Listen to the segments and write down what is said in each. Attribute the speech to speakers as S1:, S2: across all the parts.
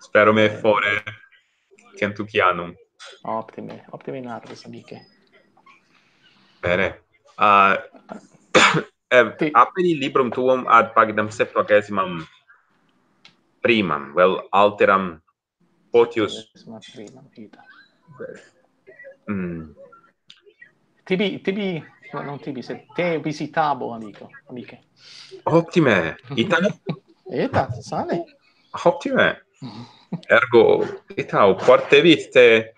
S1: Spero me fore Kentuckianum.
S2: Optime, optime narris, amiche.
S1: Bene. Uh, eh, aperi librum tuum ad paginam septuagesimam primam, vel alteram potius...
S2: primam, ita.
S1: Mm.
S2: Tibi, tibi, no, non tibi, se te visitabo, amico, amiche.
S1: Optime, Ita?
S2: Eta, sale!
S1: Optime. Ergo etau quarte viste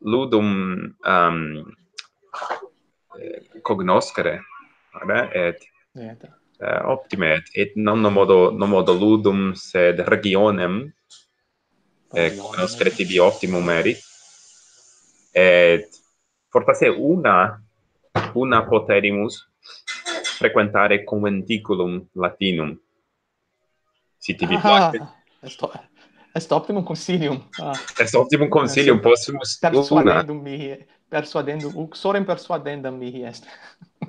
S1: ludum um, eh, cognoscere, vabbè, et uh, optime. Et, et non nomodo, nomodo ludum, sed regionem, eh, conoscere tibi optimum erit, et fortasse una, una poterimus frequentare conventiculum latinum, si tibi place.
S2: Esto est optimum consilium. Ah.
S1: Est optimum consilium, possumus una.
S2: Persuadendum mihi, persuadendum, uxorem persuadendum mihi est.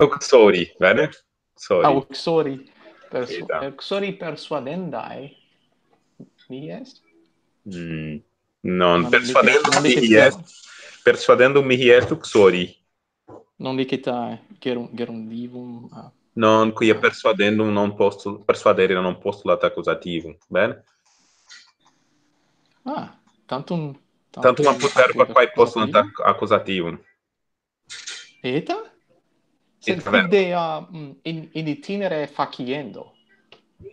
S1: Uxori, bene? Uxori.
S2: Ah, uxori, persu uxori persuadendae mihi est?
S1: Mm, non,
S2: Non
S1: persuadendum mihi est, persuadendum mihi est uxori.
S2: Non licita gerum, gerundivum. Ah.
S1: Non, quia persuadendum non postul, persuadere non postulat accusativum, bene?
S2: Ah, tantum...
S1: Tantum, tantum apud quae postulant
S2: accusativum. Eta? Sed idea uh, in, in itinere faciendo.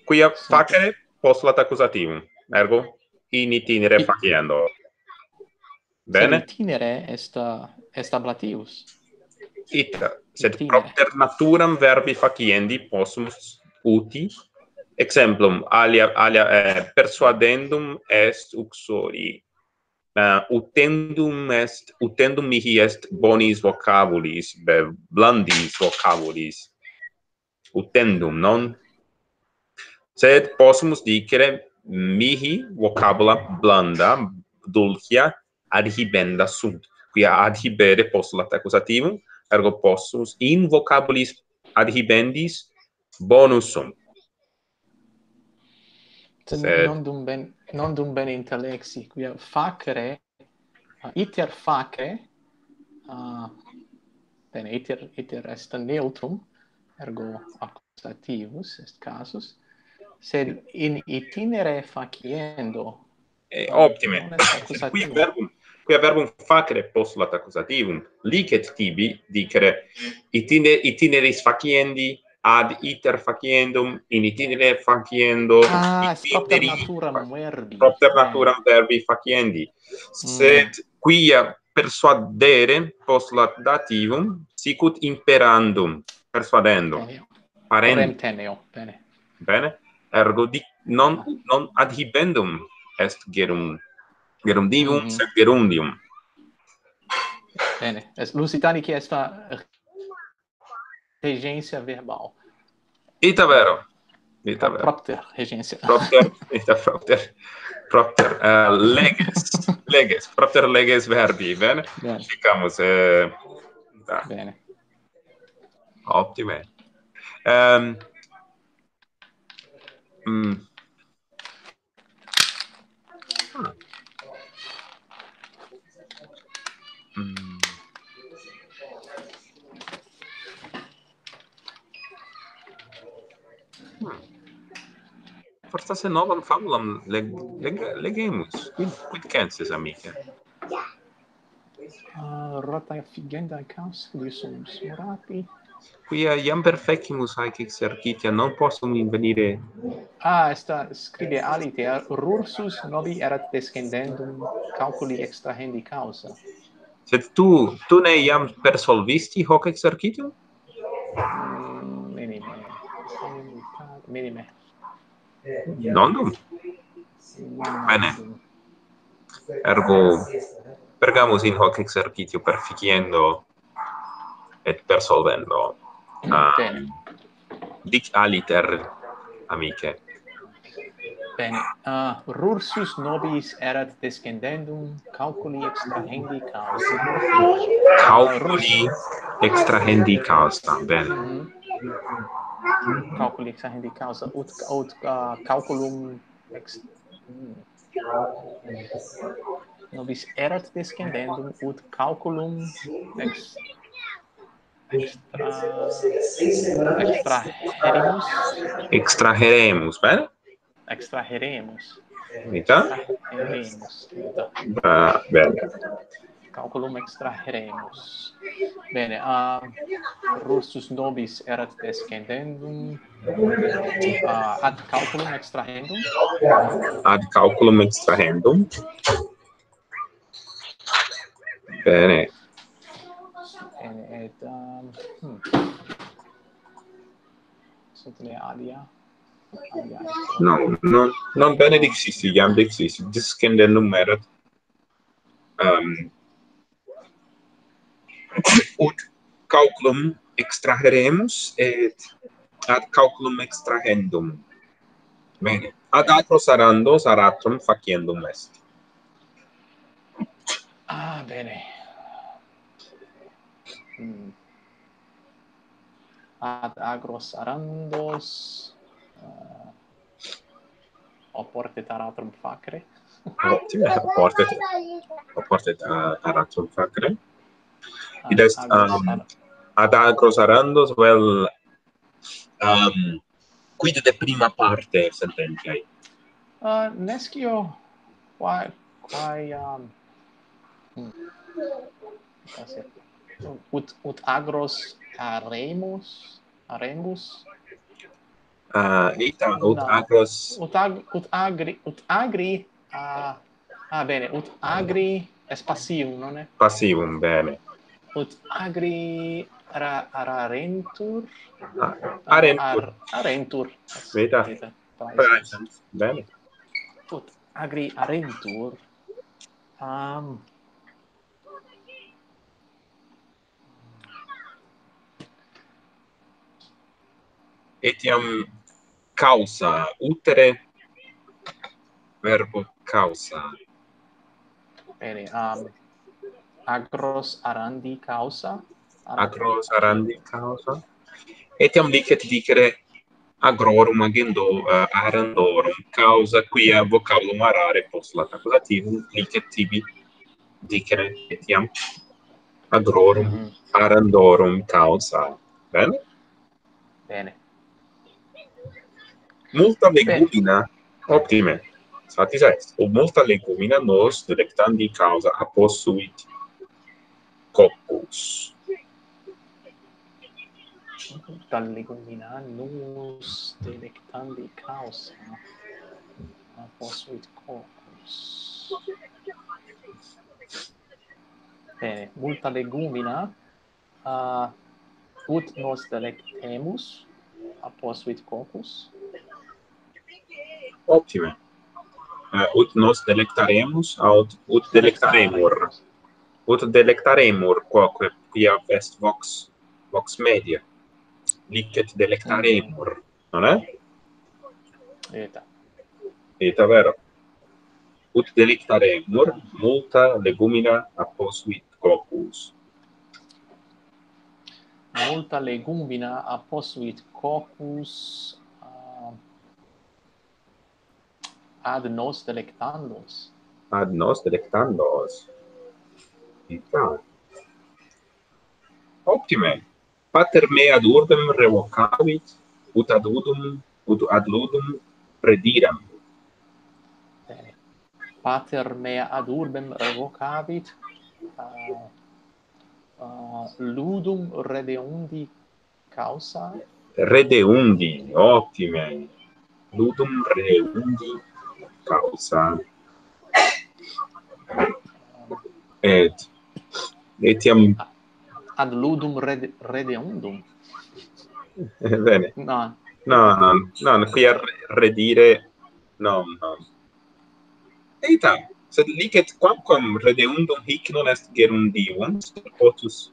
S1: Quia facere postulat accusativum, ergo in itinere
S2: I...
S1: faciendo. Bene?
S2: Sed itinere est, uh, est ablativus.
S1: Ita, sed
S2: itinere.
S1: propter naturam verbi faciendi possumus uti exemplum alia alia eh, persuadendum est uxori. Uh, utendum est utendum mihi est bonis vocabulis be, blandis vocabulis. Utendum non? Sed possumus dicere mihi vocabula blanda dulcia adhibenda sunt quia adhibere postulat accusativum ergo possumus in vocabulis adhibendis bonus sunt
S2: Sed
S1: Se...
S2: non dum ben non dum ben intellexi quia facere uh, iter facere uh, bene iter iter est neutrum ergo accusativus est casus sed in itinere faciendo eh,
S1: optime.
S2: qui
S1: verbum qui verbum facere postulat accusativum. Licet tibi dicere itine itineris faciendi ad iter faciendum in itinere faciendo
S2: ah, propter naturam verbi.
S1: propter
S2: eh.
S1: naturam verbi faciendi. Mm. Sed mm. quia persuadere post laudativum sicut imperandum persuadendum. Eh,
S2: okay. parenteneo bene.
S1: Bene. Ergo di non non adhibendum est gerum gerundium
S2: mm mm-hmm.
S1: sed gerundium.
S2: Bene. Es lusitani qui est a regentia verbal
S1: Ita vero. Ita vero.
S2: propter regentia
S1: Propter, ita propter. Propter uh, leges, leges, propter leges verbi, bene?
S2: bene
S1: Dicamus, eh, da,
S2: bene
S1: optime. Um. Ah. Mm. Estas novan fabulam leg, leg, legemus. Quid, quid censis, amica?
S2: Uh, rota figenda causuli sum surati.
S1: Quia iam perfecimus haec exercitia, non possum invenire...
S2: Ah, esta scribe alite, rursus novi erat descendendum calculi extrahendi causa.
S1: Sed tu, tu ne iam persolvisti hoc exercitium?
S2: Mm, minime. Minime.
S1: Nondum? Bene. Ergo pergamus in hoc exercitio perficiendo et persolvendo. Ah,
S2: Bene.
S1: Dic aliter, amice.
S2: Bene. Uh, rursus nobis erat descendendum calculi extrahendi causa.
S1: Calculi extrahendi causa. Bene.
S2: Mm -hmm. Ah, um cálculo que de causa, outro, outro uh, cálculo nobis erat descendendum ut cálculo ex, extra extraheremos
S1: extraheremos, pera?
S2: Extraheremos.
S1: Então?
S2: Extraheremos. Então.
S1: Ah, beleza.
S2: calculum extraheremus. Bene, a Russus nobis erat descendendum, uh, ad calculum extrahendum?
S1: Ad calculum extrahendum. Bene.
S2: Bene, et... Um, hmm. Sotile alia. alia.
S1: No, non, non bene dixisi, iam dixisi, discendendum erat um, ut calculum extraheremus et ad calculum extrahendum. Bene. Ad atros arandos aratrum faciendum est.
S2: Ah, bene. Hmm. Ad agros arandos uh, oportet aratrum facere.
S1: Ah, Optime, oportet, oportet uh, aratrum facere. It
S2: is
S1: um, ad Arandos, well, um, quid de prima parte sententiae?
S2: Uh, nescio, quae, quae, um, hmm. ut, ut agros aremus, arengus?
S1: Uh, ita, ut
S2: no.
S1: agros...
S2: Ut, ag, ut agri, ut agri, uh, ah, bene, ut agri es passivum, non è?
S1: Passivum, bene
S2: ut agri ara ararentur
S1: arentur
S2: ah, arentur
S1: veta. Bene.
S2: Ut agri arentur um
S1: etiam causa utere verbo causa.
S2: Bene um agros arandi causa
S1: agros arandi causa etiam licet dicere agrorum agendo uh, arandorum causa quia vocabulum arare post lat accusativum licet tibi dicere etiam agrorum
S2: mm -hmm.
S1: arandorum causa. Bene?
S2: Bene.
S1: Multa legumina bene. optime satis est o multa legumina nos delectandi causa apostuit coccus.
S2: Tallegomina nus delectandi causa a ah, ah, corpus. Bene, multa legumina uh, ut nos delectemus a corpus.
S1: Optime. Uh, ut nos delectaremus aut ut delectaremur. Delectaremus ut delectaremur quoque quia est vox vox media. Licet delectaremur non è?
S2: eta.
S1: Eta vero. Ut delectaremur multa legumina apposuit copus
S2: multa legumina apposuit copus uh, ah, ad nos delectandos.
S1: Ad nos delectandos. Ah. Optime. Pater me ad urbem revocavit, ut ad udum, ut ad ludum prediram.
S2: Bene. Pater me ad urbem revocavit, uh, uh, ludum redeundi causa?
S1: Redeundi, optime. Ludum redeundi causa. Et etiam
S2: ad ludum red redeundum?
S1: Eh, bene.
S2: No.
S1: No no no, no qui a redire no no. Eita sed licet quamquam redeundum hic non est gerundium sed potus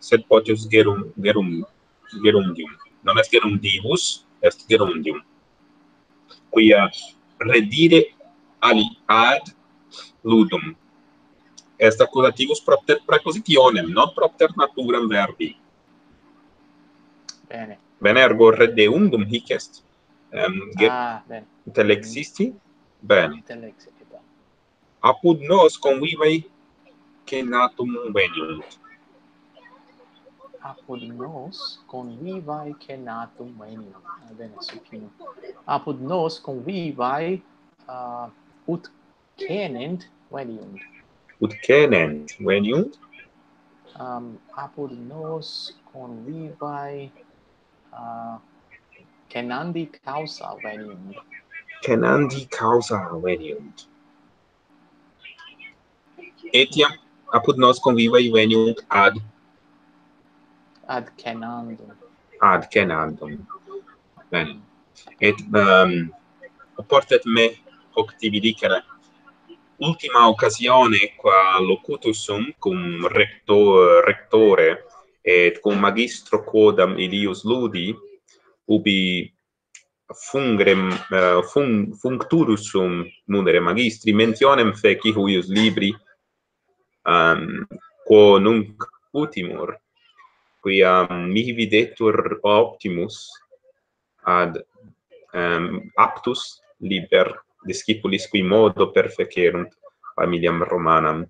S1: sed potus gerum gerum gerundium. Non est gerundivus est gerundium. Quia redire ali ad ludum est accusativus propter prepositionem, non propter naturam verbi.
S2: Bene.
S1: Bene, ergo redeundum hic est. Um,
S2: ah, bene.
S1: Telexisti? Bene.
S2: Telexipita.
S1: Apud nos convivei cenatum veniunt.
S2: Apud nos convivae cenatum veniunt. Ah, bene, supino. Apud nos convivae uh, ah, ut cenent veniunt.
S1: Utkenen, when you?
S2: Um, apud nos convivae uh, Kenandi causa veniunt.
S1: canandi causa veniunt. Etiam apud nos convivae veniunt ad
S2: ad canandum
S1: Ad canandum Bene. Et um, portet me hoc tibi dicere ultima occasione qua locutusum cum rector rectore et cum magistro quodam Ilius Ludi ubi fungrem uh, fun, functurusum munere magistri mentionem feci huius libri um, quo nunc utimur quia mihi videtur optimus ad um, aptus liber discipulis qui modo perfecerunt familiam Romanam.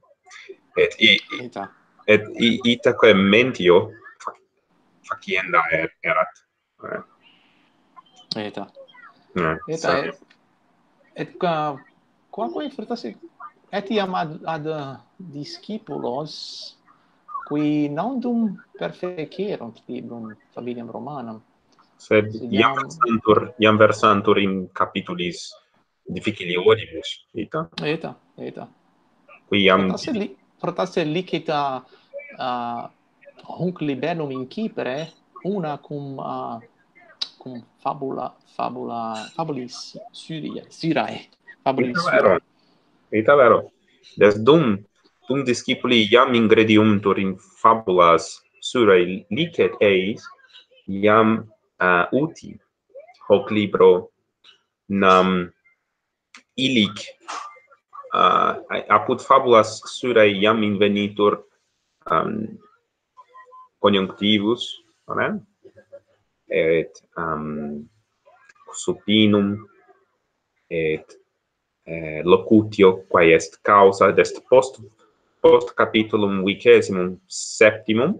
S1: Et i,
S2: ita.
S1: et i, itaque mentio facienda er, erat. Eh.
S2: Eta.
S1: Eh,
S2: Eta, et, et qua, quaque frutase etiam ad, ad discipulos qui nondum perfecerunt librum familiam Romanam.
S1: Sed iam versantur, iam versantur in capitulis difficili oribus
S2: Eta. Eta, eta.
S1: Qui iam...
S2: fortasse li, protasse licita uh, hunc libellum in Cipre, una cum, uh, cum fabula, fabula, fabulis Syriae, syrae fabulis
S1: Syriae. Vero. Eta vero. Des dum, dum discipuli iam ingrediuntur in fabulas surae licet eis, iam uh, uti hoc libro nam ilic uh, apud fabulas surae iam invenitur um, conjunctivus, ne? et um, supinum, et eh, locutio, quae est causa, dest post, post capitulum vicesimum septimum,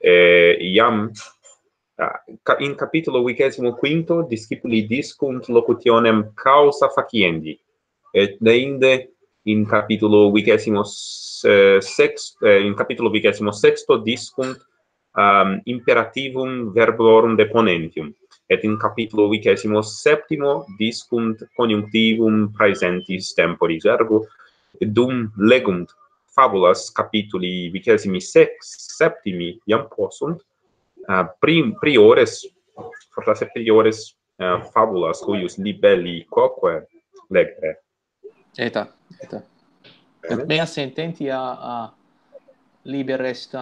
S1: eh, iam Ah, in capitolo quinto discipuli discunt locutionem causa faciendi et deinde in capitolo vigesimo eh, in capitolo sexto discunt um, imperativum verborum deponentium et in capitulo vicesimo septimo discunt conjunctivum praesentis temporis. Ergo dum legunt fabulas capituli vicesimi sex septimi iam possunt Eh, prim, priores, fortasse priores eh, fabulas cuius libelli quoque legere.
S2: Eta, eta. Et mea sententia a liber est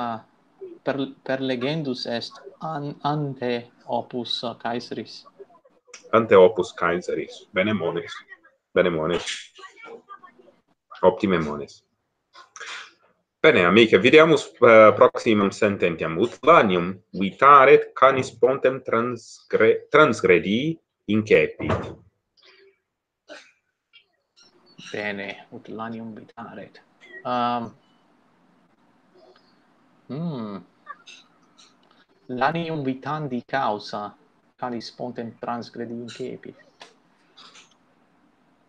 S2: per, per legendus est an, ante opus caesaris.
S1: Ante opus caesaris. Bene mones. Bene mones. Optime mones. Bene, amica, videamus uh, eh, proximum sententiam. Ut vanium vitaret canis pontem transgre transgredi incepit.
S2: Bene, ut lanium vitaret. Um, mm, lanium vitandi causa canis pontem transgredi incepit.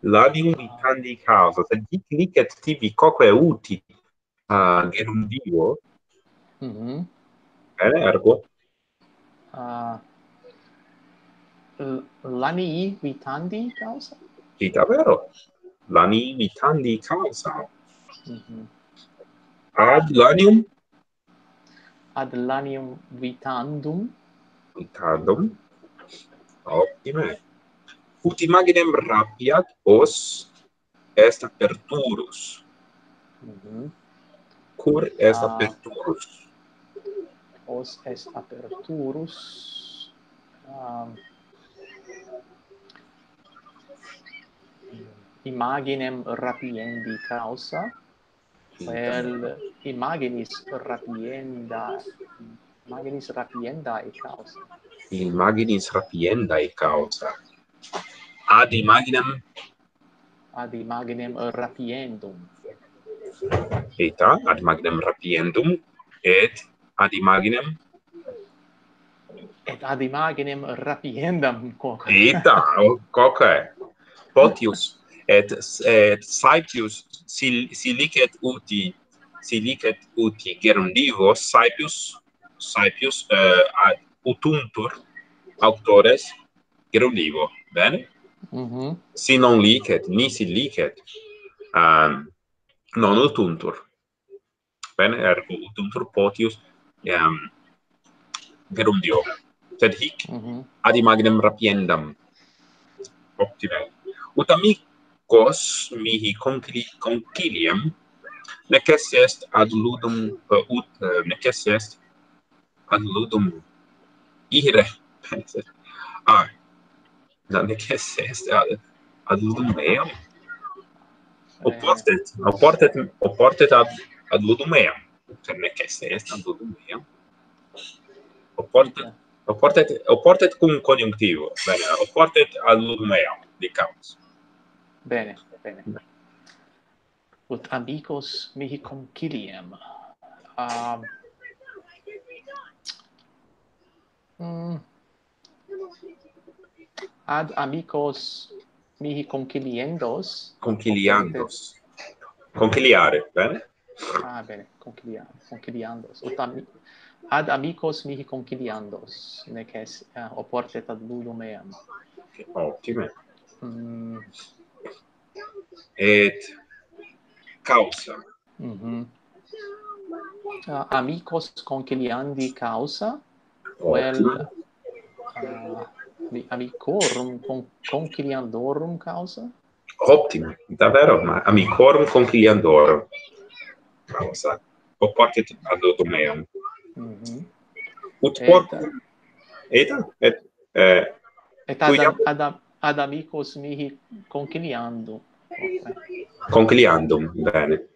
S1: Lanium vitandi causa, sed diclicet tibi coque uti a gerundio.
S2: Mhm.
S1: Bene, ergo.
S2: Uh, lani vitandi causa?
S1: Sì, davvero. Lani vitandi causa.
S2: Mhm.
S1: Ad lanium?
S2: Ad lanium vitandum.
S1: Vitandum. Ottime. Ut imaginem rapiat os est aperturus.
S2: Mhm
S1: cur est
S2: ah.
S1: aperturus.
S2: Os est aperturus. Um, imaginem rapiendi causa vel imaginis rapienda imaginis rapienda e causa
S1: imaginis rapienda e causa ad imaginem
S2: ad imaginem rapiendum
S1: eta ad magnem rapiendum et ad imaginem
S2: et ad imaginem rapiendam quoque.
S1: Eta oh, quoque. Potius et et saepius sil, silicet uti silicet uti gerundivo saepius saepius uh, ad utuntur autores gerundivo. Bene?
S2: Mm
S1: si non licet nisi licet um, non utuntur. Bene, ergo utuntur potius eam gerundio. Sed hic
S2: mm -hmm.
S1: ad imaginem rapiendam. Optime. Ut amicos mihi conciliam necesse est ad ludum uh, ut eh, uh, necesse est ad ludum ire penset. Ah, necesse est ad, ad ludum eam o portet o portet o portet ad ad ludumea nec esse est ad ludumea o portet o portet o portet cum conjunctivo bene o portet ad ludumea dicamus
S2: bene bene. Ut amicos mihi conciliam. Um, mm, ad amicos mihi conciliendos.
S1: Conciliandos. Conciliare, bene?
S2: Ah, bene, conciliare, conciliandos. Ut ami ad amicos mihi conciliandos, nec es eh, uh, oportet ad ludum meam.
S1: Ottime.
S2: Mm.
S1: Et causa.
S2: Mm -hmm. uh, amicos conciliandi causa,
S1: Ottime.
S2: Uh, ah, di amicorum con conciliandorum causa?
S1: Optimo, davvero, ma amicorum conciliandorum causa. O pocket ad meum. Mm
S2: -hmm.
S1: Ut porc... Eta? Et, eh,
S2: et ad,
S1: cuiam...
S2: ad, ad amicos mihi conciliando. Okay.
S1: Conciliandum, bene.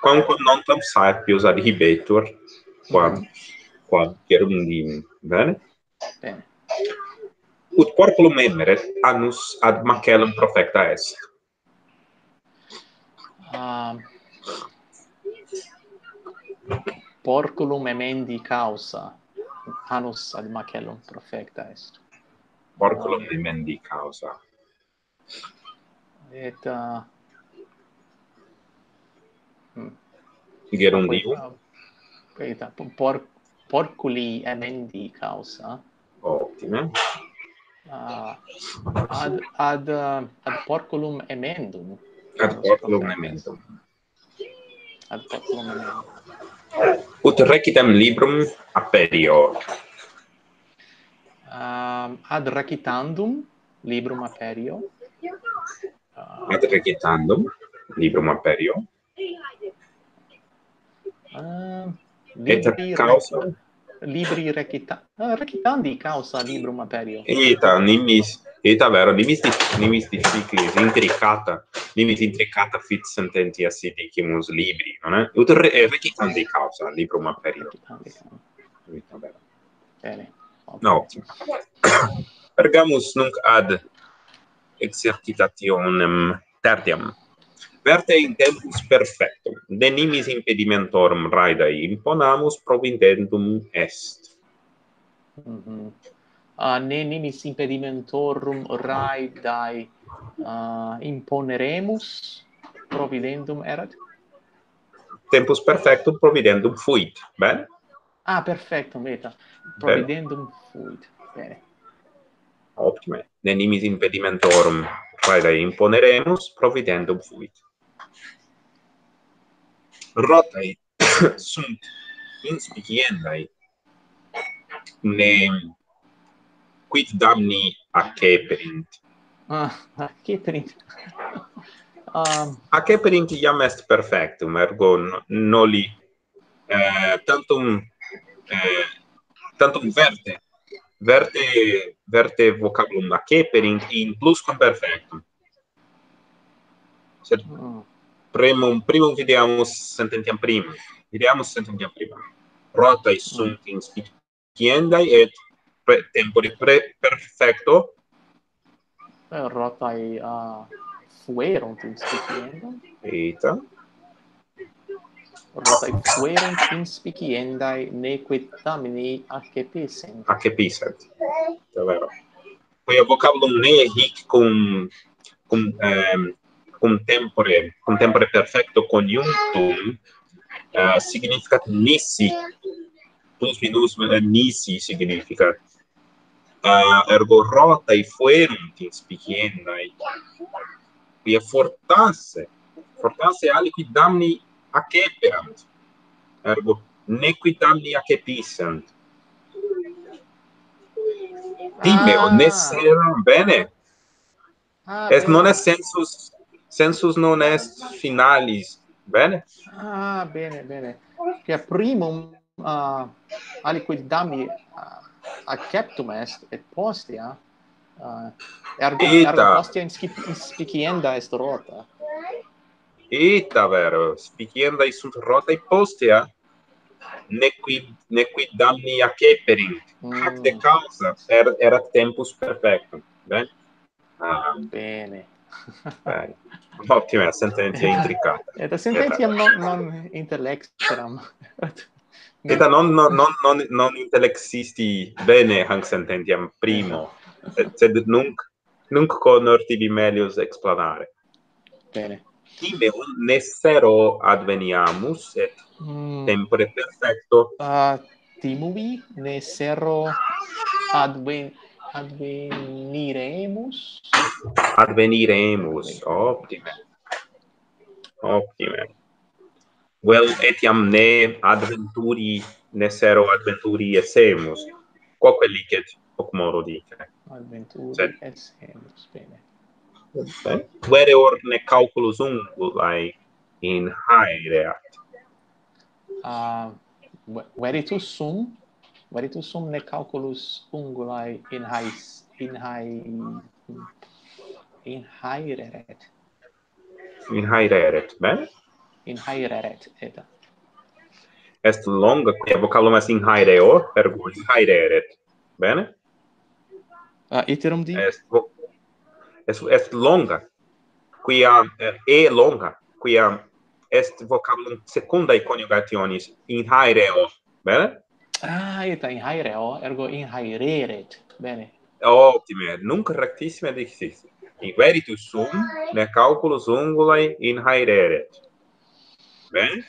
S1: Quamque non tam sapios ad hibetur, quam, quam cerum bene?
S2: Bene
S1: ut corpulum memere anus ad macellum profecta est.
S2: Um, porculum emendi causa, anus ad macellum profecta est.
S1: Porculum emendi causa.
S2: Et... Uh, hmm.
S1: Gerundium?
S2: Uh, por, porculi emendi causa.
S1: Optime
S2: uh, ad, ad, ad porculum emendum.
S1: Ad porculum emendum.
S2: Ad porculum emendum.
S1: Ut recitam librum aperior.
S2: Uh, ad recitandum librum aperio. Uh, ah.
S1: ad recitandum librum aperio.
S2: Uh,
S1: ah,
S2: libri Et
S1: causa
S2: libri recita eh, recitandi causa librum aperio.
S1: Eta nimis eta vero nimis nimis difficilis intricata nimis intricata fit sententia sidicimus libri, non è? Ut re, eh, recitandi causa librum materio
S2: Recitandi causa.
S1: vero.
S2: Bene.
S1: No. Pergamus nunc ad exercitationem tertiam Verte in tempus perfectum, de nimis impedimentorum raidai imponamus providentum est.
S2: Mm -hmm. uh, ne nimis impedimentorum raidai uh, imponeremus providendum erat?
S1: Tempus perfectum providendum fuit, bene?
S2: Ah, perfectum, meta. Providendum bene. fuit, bene.
S1: Optime. Ne nimis impedimentorum raidai imponeremus providendum fuit rotai sunt inspiciendai ne quid damni acceperint
S2: ah acceperint um
S1: acceperint iam est perfectum ergo noli eh, tantum eh, tantum verte verte verte vocabulum acceperint in plus perfectum. Sed
S2: oh
S1: primum primum videamus sententiam primum. Videamus sententiam primum. Rotae sunt inspiciendae et pre, tempore pre perfecto.
S2: Eh, rotae uh, fuerunt inspiciendae
S1: eta
S2: rotae fuerunt inspiciendae neque tamini
S1: accepiscent accepiscent è vero quia vocabulum ne hic cum cum ehm, contempore, contempore perfecto coniunctum uh, significat nisi. Plus minus nisi significat. Uh, ergo rotae fuerunt inspiciendae. Quia fortasse, fortasse aliquid damni aceperant. Ergo nequi damni acepissant. Dimeo, ah. ne bene? Ah, es non es sensus sensus non est finalis, bene?
S2: Ah, bene, bene. Che primum ah, uh, aliquidami uh, ah, acceptum est et postea uh, ah, ergo, ergo postea inspicienda est rota.
S1: ita vero, spicienda sunt rota et postea nequi nequi damni acceperint mm. hac de causa er, erat tempus perfectum bene
S2: ah. bene
S1: eh, ottima, la sentenza intricata.
S2: E sententia sentenza non, non intellexram.
S1: Eta non, non, non, non intellexisti bene hanc sententiam primo, sed, nunc, nunc conor tibi melius explanare.
S2: Bene.
S1: Tibi nessero adveniamus, et mm. tempore perfecto.
S2: Ah, uh, timubi nessero adveniamus adveniremus
S1: adveniremus optime optime vel well, etiam ne adventuri nesero adventuri essemus quoque licet hoc modo dice
S2: adventuri Sed. essemus bene
S1: okay. vere orne calculus ungulae in haereat?
S2: uh, veritus sum Varitus sum ne calculus ungulae in hais in hai in haireret.
S1: In haireret, bene?
S2: In haireret, eta.
S1: Est longa, quia vocalum est in haireo, ergo in haireret, bene?
S2: Ah, iterum di?
S1: Est, est, est longa, quia eh, e longa, quia est vocabulum secundae conjugationis in haereo, bene?
S2: Ah, eta in haere, oh, ergo in haereret. Bene.
S1: Optime, nunc rectissime dixis. In veritus sum, ne calculus ungulae in haereret. Bene?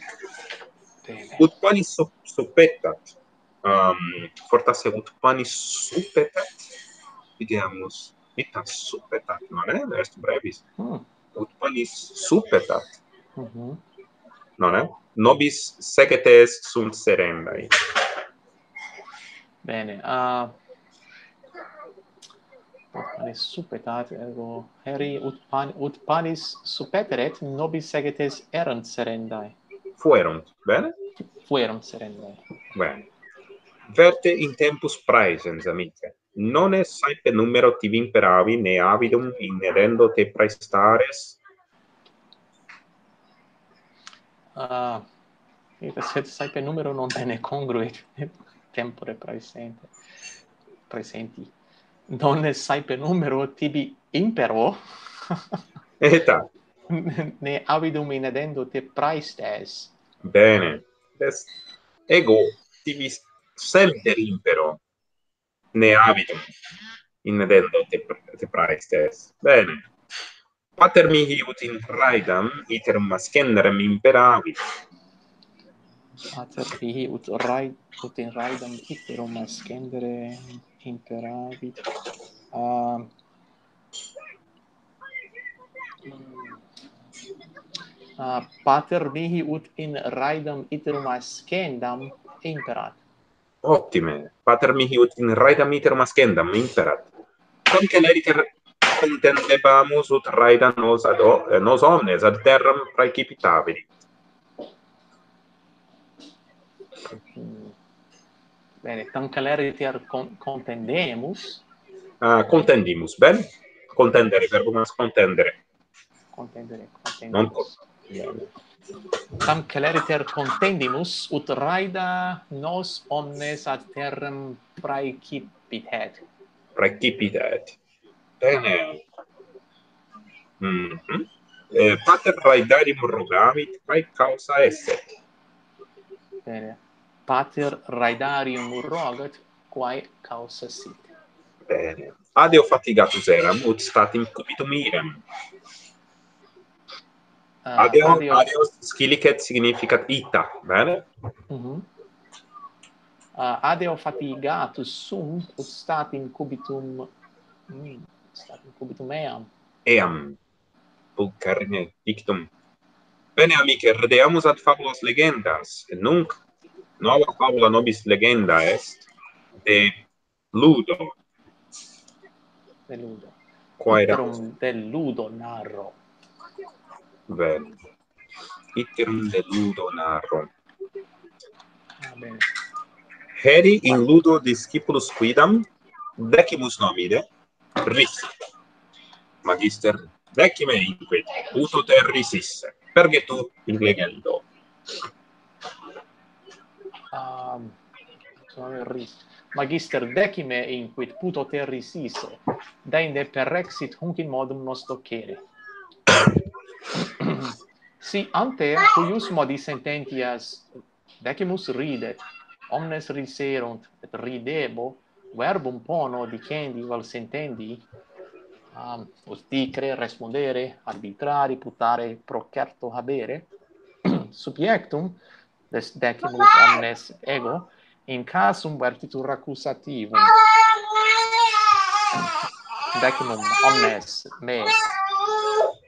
S1: Bene. Ut panis suppetat. Um, fortasse ut panis suppetat. Videamus, ita suppetat, non è? Est brevis. Hmm. Ut panis suppetat. Mm -hmm. Non è? Nobis segetes sunt serendai.
S2: Bene, a uh, panis supetat ergo heri ut pan ut panis supeteret nobis segetes erant serendae.
S1: Fuerunt, bene?
S2: Fuerunt serendae.
S1: Bene. Verte in tempus praesens, amice. Non es saepe numero tibi imperavi, ne avidum inedendo te praestares.
S2: Ah, uh, et saepe numero non bene congruit tempore presente presenti. Non sai per numero tibi impero?
S1: Eta.
S2: Ne avidum in edendo te praestes.
S1: Bene. Es ego tibi selter impero. Ne avidum in edendo te, te praestes. Bene. Pater mihi ut in raidam iterum mascenderem imperavit
S2: aterpihi ut raid ut in raidam hiperum ascendere imperavit um, uh, pater mihi ut in raidam iterum ascendam imperat.
S1: Optime. Pater mihi ut in raidam iterum ascendam imperat. Cum celeriter contendebamus ut raida nos ad o, eh, nos omnes ad terram praecipitavit.
S2: Bene, tancalere tiar con, contendemus.
S1: Ah, contendimus, bene. Contendere, verbumas contendere.
S2: Contendere, contendere. Non contendere. Tam celeriter contendimus, ut raida nos omnes ad terram praecipitet.
S1: Praecipitet. Bene. Mm -hmm. eh, pater raidarium rogamit, quae causa esset.
S2: Bene pater raidarium rogat quae causa sit.
S1: Bene. Adeo fatigatus eram, ut statim cubitum irem. Uh, ah, adeo, adeo, adeo scilicet significat ita, bene?
S2: Mm -hmm. uh, adeo fatigatus sum, ut statim cubitum... Mm, statim cubitum eam.
S1: Eam. Pulcarne dictum. Bene, amice, redeamus ad fabulos legendas, nunc nova fabula nobis legenda est de Ludo.
S2: De Ludo.
S1: Quae
S2: Iterum de Ludo narro.
S1: Bene. Iterum de Ludo narro.
S2: Ah, bene.
S1: Heri in Ludo discipulus quidam decimus nomine ris. Magister decime inquit, uto terris isse, pergetu in legendo
S2: um, ris. Magister decime in quid puto terris iso deinde perrexit hunc in modum nos docere. Si ante cuius modi sententias decimus ride omnes riserunt et ridebo verbum pono dicendi val sentendi um, ut dicere respondere arbitrari putare procerto habere subjectum des decimus omnes ego in casum vertitur accusativum decimum omnes me.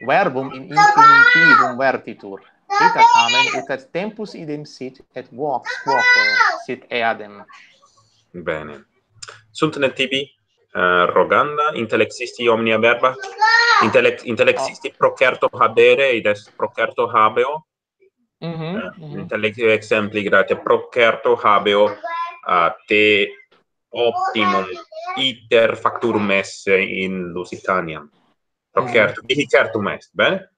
S2: Verbum in infinitivum vertitur. Ita tamen ut et tempus idem sit et vox quoque sit eadem.
S1: Bene. Sunt netibi uh, eh, roganda intellexisti omnia verba? Intellect intellexisti procerto habere id est procerto habeo?
S2: Mm -hmm, mm -hmm.
S1: Intellectio exempli gratia pro certo habeo uh, te optimum iter facturum esse in Lusitania. Pro mm-hmm. certo, mm -hmm. mihi certum est, bene?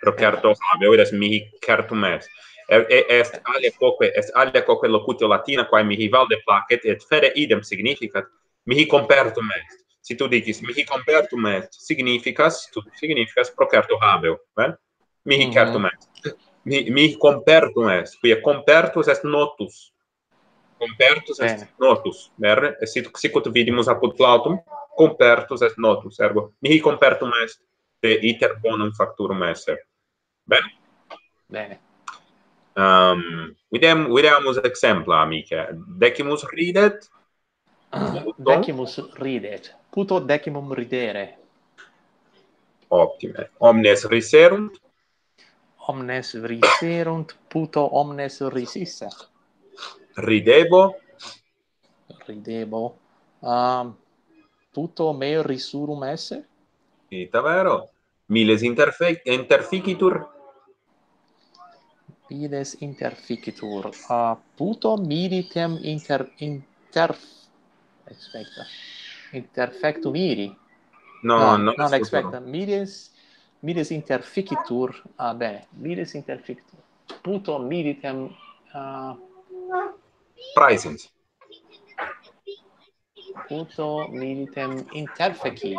S1: Pro certo habeo, edes mihi certum est. E, est alia quoque, est alia quoque locutio latina, quae mihi valde placet, et fere idem significat, mihi compertum est. Si tu dicis mihi compertum est, significas, tu significas pro certo habeo, bene? Mihi mm -hmm. certum est mi compertum est, quia compertus est notus. Compertus est Bene. notus, berne? Et sic, sicut vidimus apud Plautum, compertus est notus, ergo mihi compertum est, de iter bonum facturum esse. Bene?
S2: Bene.
S1: Ehm, um, videm, videamus exempla, amice. Decimus ridet?
S2: Ah, decimus ridet. Puto decimum ridere.
S1: Optime. Omnes riserunt,
S2: omnes riserunt puto omnes risisse
S1: ridebo?
S2: Ridebo. Um, puto me risurum esse?
S1: Ita vero miles interfe interficitur?
S2: Miles interficitur. Uh, puto miditem inter inter expecta. Interfectum iri
S1: no, no
S2: non expecta. Miles miris inter ficitur a bene miris inter puto militem uh,
S1: praesens.
S2: puto militem interfici.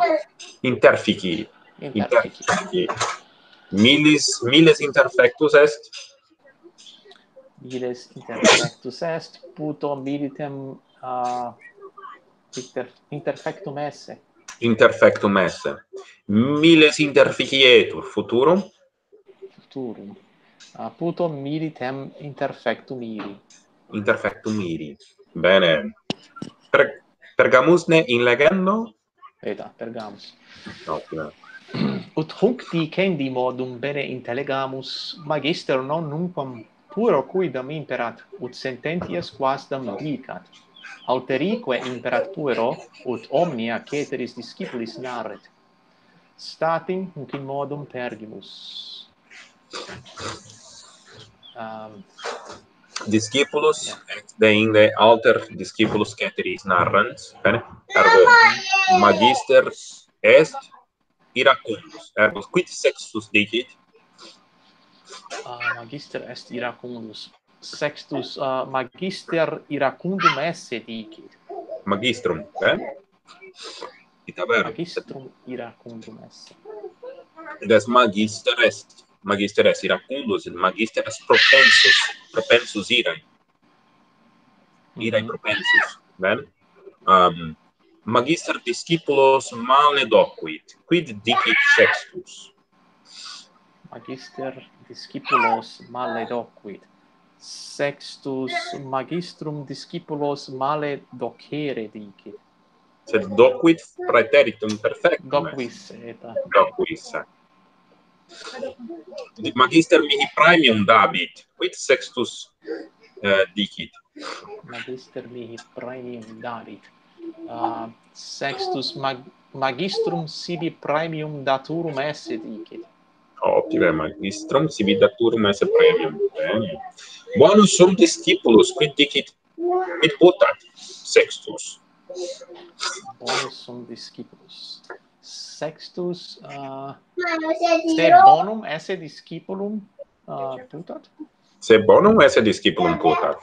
S1: Interfici.
S2: Interfici, interfici.
S1: milis miles interfectus est?
S2: Miles interfectus est puto militem uh, inter, interfectum esse
S1: interfectum esse. Miles interficietur futurum.
S2: Futurum. Aputo militem interfectum iri.
S1: Interfectum iri. Bene. Per Pergamusne in legendo?
S2: Eta, Pergamus.
S1: Ottimo.
S2: Ut hunc dicendi modum bene intellegamus magister non numquam puro quidam imperat ut sententias quasdam dicat Alterique imperaturo ut omnia ceteris discipulis narret. Statim nunc in modum pergimus.
S1: Um, discipulus yeah. et deinde alter discipulus ceteris narrant bene ergo magister est iracundus. Ergo quid sexus dicit?
S2: Uh, magister est iracundus sextus uh, magister iracundum esse dicit.
S1: Magistrum, eh? Ita vero.
S2: Magistrum iracundum esse.
S1: Des magister est, magister est iracundus, magister est propensus, propensus irae. Irae mm -hmm. propensus, ben Um, magister discipulos male docuit, quid dicit sextus?
S2: Magister discipulos male docuit sextus magistrum discipulos male docere dicit.
S1: Sed docuit praeteritum perfectum.
S2: Docuis, eta.
S1: Docuis. Magister mihi praemium dabit, quid sextus uh, dicit?
S2: Magister mihi praemium dabit. Uh, sextus mag magistrum sibi praemium daturum esse dicit
S1: optime magistrum civitaturem esse premium. Bene. Bonus sum discipulus quid dicit quid putat sextus.
S2: Bonus sum discipulus Sextus uh, se bonum esse discipulum uh, putat?
S1: Se bonum esse discipulum putat.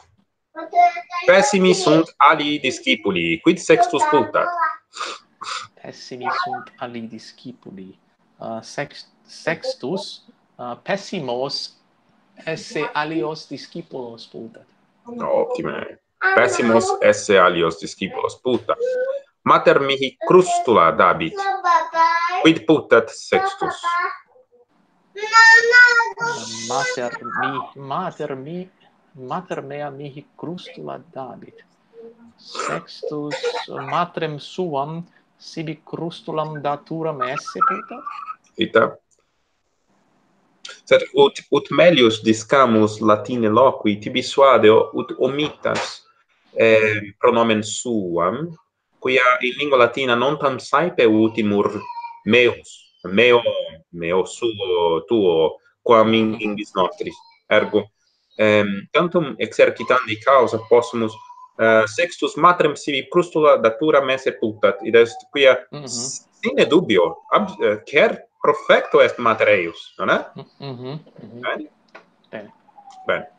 S1: Pessimi sunt ali discipuli, quid sextus putat?
S2: Pessimi sunt ali discipuli. Uh, sextus sextus uh, pessimos esse alios discipulos putat.
S1: No, optime. Pessimos esse alios discipulos putat. Mater mihi crustula dabit. Quid putat sextus?
S2: Mater mi, mater mi, mater mea mihi crustula dabit. Sextus matrem suam sibi crustulam daturam esse putat?
S1: Ita sed ut ut melius discamus latine loqui tibi suadeo ut omitas eh, pronomen suam quia in lingua latina non tam saepe utimur meus meo meo suo tuo quam in lingis nostris ergo ehm tantum exercitandi causa possumus uh, sextus matrem sibi crustula datura messe putat id est quia mm -hmm. sine dubio ab, eh, uh, cer Profecto est mater eius, non è?
S2: Mm -hmm.
S1: Bene? Bene. Bene.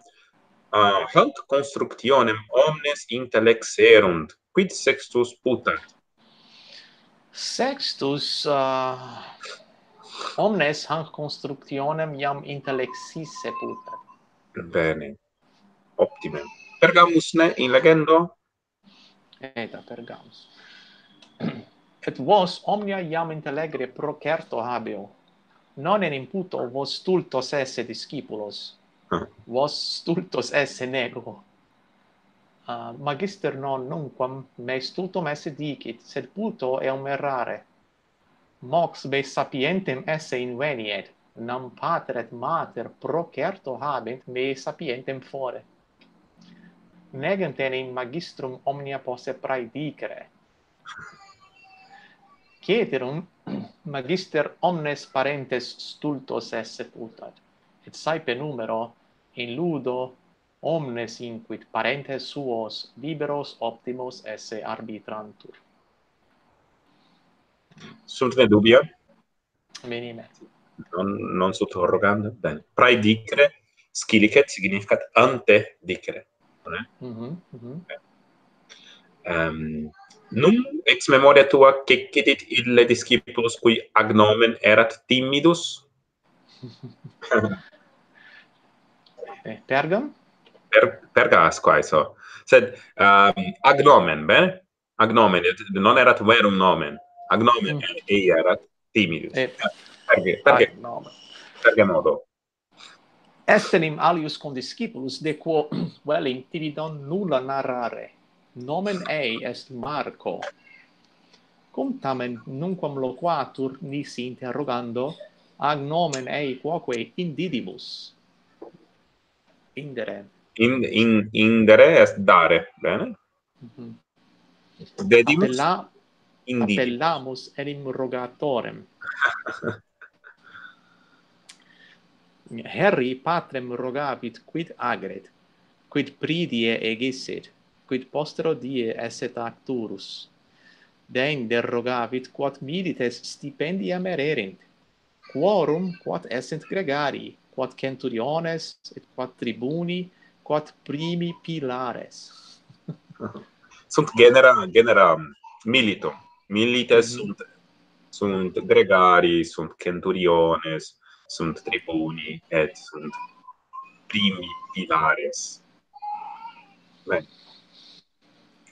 S1: Ah, uh, hanc constructionem omnes intellect erunt, quid sextus putat?
S2: Sextus uh, omnes hanc constructionem iam intellexisse putat.
S1: Bene. Optime. Pergamus ne in legendo?
S2: Eta, pergamus. et vos omnia iam intellegere procerto habeo. Non in imputo vos stultos esse discipulos. Ah. Vos stultos esse nego. Uh, magister non nunquam me stultum esse dicit sed puto eum errare. Mox be sapientem esse inveniet nam pater et mater procerto habent me sapientem fore. Negem in magistrum omnia posse praedicere. Ceterum magister omnes parentes stultos esse putat, et saepe numero in ludo omnes inquit parentes suos liberos optimos esse arbitrantur.
S1: Sunt dubio?
S2: Minime.
S1: Non, non sottorrogando? prae dicere scilicet significat ante dicere. Non
S2: mhm Mm
S1: -hmm, mm -hmm. Okay. Um, Num ex memoria tua cecidit ille discipulus cui agnomen erat timidus?
S2: Eh, Pergam?
S1: Per, pergas quaiso. Sed um, agnomen, bene? Agnomen, non erat verum nomen. Agnomen mm. ei erat timidus.
S2: Eh,
S1: eh perge, perge, agnomen. Perge modo?
S2: Estenim alius condiscipulus de quo velim timidon nulla narrare nomen ei est Marco. Cum tamen nunquam loquatur nisi interrogando, ag nomen ei quoque indidimus. Indere.
S1: In, in, indere est dare, bene? Mm -hmm. Dedimus?
S2: Appella, indidimus. appellamus enim rogatorem. Herri patrem rogabit quid agret, quid pridie egissit, quid postero die esset acturus. Den derogavit quod milites stipendiam ererint, quorum quod essent gregarii, quod centuriones et quod tribuni, quod primi pilares.
S1: sunt genera genera milito, milites mm. sunt sunt gregarii, sunt centuriones, sunt tribuni et sunt primi pilares. Bene.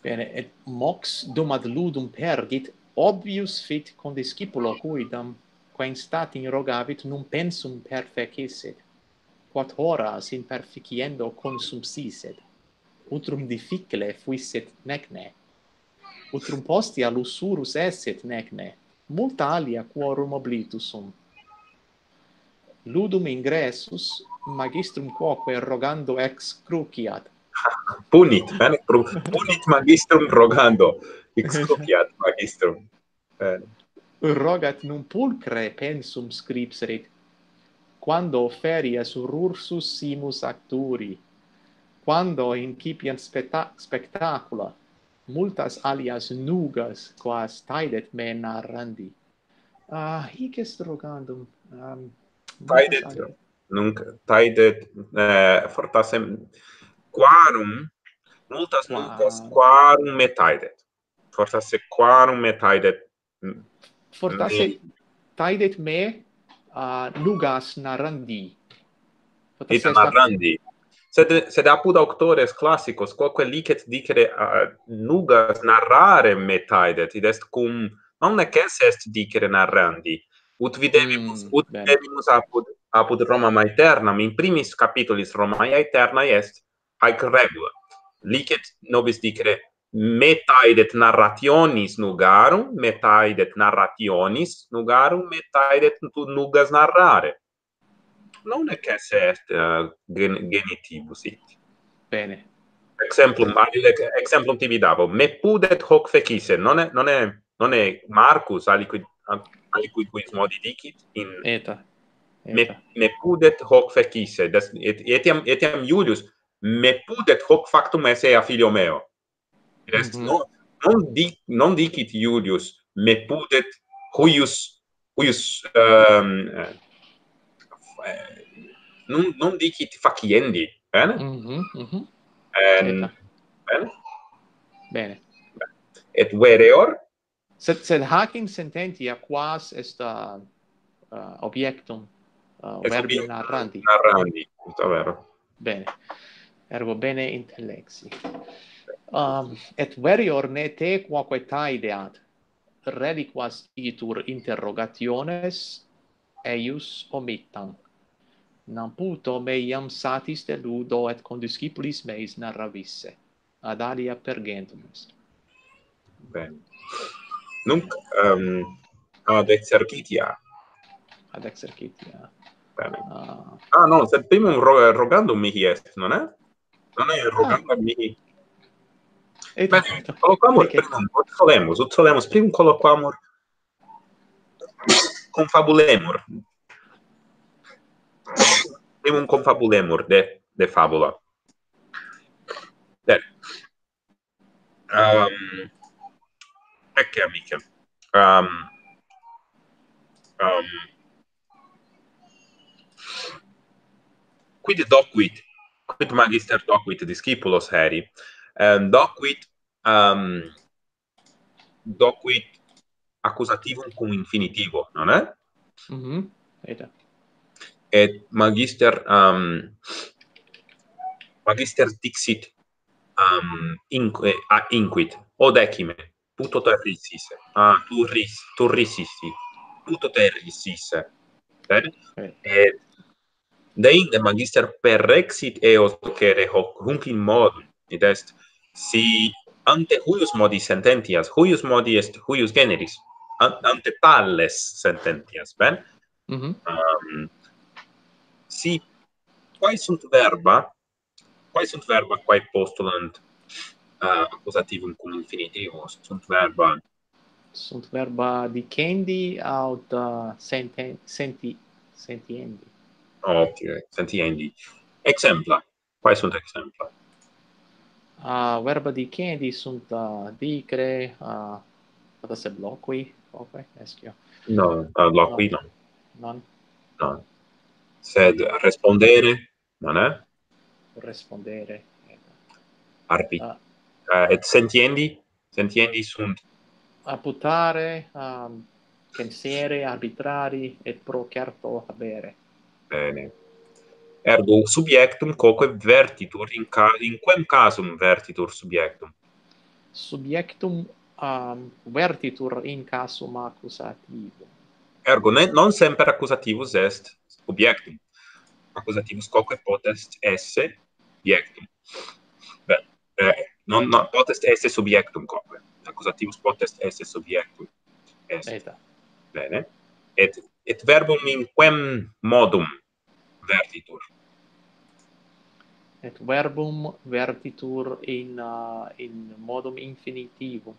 S2: Bene, et mox dum ad ludum perdit, obvius fit condiscipulo cuidam, qua instat rogavit num pensum perfecisset, quat horas in perficiendo consubsiset, utrum difficile fuisset necne, utrum postia lusurus esset necne, multa alia quorum oblitus sum. Ludum ingressus, magistrum quoque rogando ex cruciat,
S1: punit, bene, punit magistrum rogando, excopiat magistrum. Bene.
S2: Rogat num pulcre pensum scripserit, quando ferias ursus simus acturi, quando incipiant specta spectacula, multas alias nugas quas taidet me narrandi. Ah, hic est rogandum. Um,
S1: taidet, nunc, taidet, eh, fortasem, quarum multas wow. multas quarum metaidet. Fortasse quarum metaidet.
S2: Fortasse me. taidet me uh, nugas narandi.
S1: Fortasse narrandi narandi. Sed sed apud auctores classicos quoque licet dicere uh, nugas narrare metaidet id est cum non necesse est dicere narrandi ut videmus mm, ut videmus apud apud Roma Maeterna in primis capitolis Roma aeterna est haec Licet nobis dicere metaidet narrationis nugarum, metaidet narrationis nugarum, metaidet nugas narrare. Non è che se est uh, gen genitivus it.
S2: Bene.
S1: Exemplum, alile, exemplum tibi davo, me pudet hoc fecisse, non è, non è, non è Marcus aliquid, aliquid quis modi dicit in...
S2: Eta.
S1: Eta. Me, me pudet hoc fecisse, des, et, etiam, etiam Julius, me pudet hoc factum esse a filio meo. Est mm -hmm. non non dic non dicit Iulius me pudet huius huius um, eh, non non dicit faciendi, bene?
S2: Mhm. Mm mhm.
S1: Mm bene.
S2: Bene.
S1: Et vereor
S2: sed sed hacking sententia quas eh, eh, est uh, uh, objectum uh, verbi narrandi.
S1: Narrandi, sta vero.
S2: Bene ergo bene intellexi um, et verior ne te quoque taideat reliquas itur interrogationes eius omittam. Nam puto me iam satis de ludo et condiscipulis meis narravisse ad alia pergentum est
S1: bene nunc um, ad exercitia.
S2: Ad exercitia.
S1: Bene. Uh, ah no sed primum rogandum mihi est non est Né? persona arrogante
S2: a mí.
S1: Esatto. Colocamur, Perché... perdón, utsolemos, utsolemos. Prim um confabulemur. Prim un confabulemur de, de fábula Bene. Um, ecco, amiche. Um, um, quid docuit quid magister docuit discipulos heri um, docuit um, ehm, docuit accusativum cum infinitivo non è?
S2: Mhm mm Eta.
S1: et magister um, magister dixit um, inque, a inquit o decime puto terrisis a ah, turris risisti puto terrisis Eh. et deinde magister perrexit eos docere hoc hunc in mod id est? Si ante huius modi sententias huius modi est huius generis ante tales sententias ben?
S2: Mm -hmm.
S1: um, si quae sunt verba quae sunt verba quae postulant uh, accusativum cum infinitivo sunt verba
S2: sunt verba dicendi aut uh, senti senti sentiendi
S1: ottime, sentiendi. Exempla, quae sunt exempla?
S2: Uh, verba di sunt uh, dicre, uh, ad se bloqui, ope, escio?
S1: No, uh, bloqui no.
S2: Non?
S1: Non. Sed respondere, non è?
S2: rispondere
S1: Arpi. Uh, uh, et sentiendi? Sentiendi sunt?
S2: Apputare, um, pensiere, arbitrari, et pro certo avere
S1: bene. Ergo subjectum quoque vertitur in, ca in quem casum vertitur subjectum?
S2: Subjectum um, vertitur in casum accusativum.
S1: Ergo ne, non semper accusativus est subjectum. Accusativus quoque potest esse subjectum. Beh, eh, non, non potest esse subjectum quoque. Accusativus potest esse subjectum. Est.
S2: Eta.
S1: Bene. Et et verbum in quem modum vertitur.
S2: Et verbum vertitur in uh, in modum infinitivum.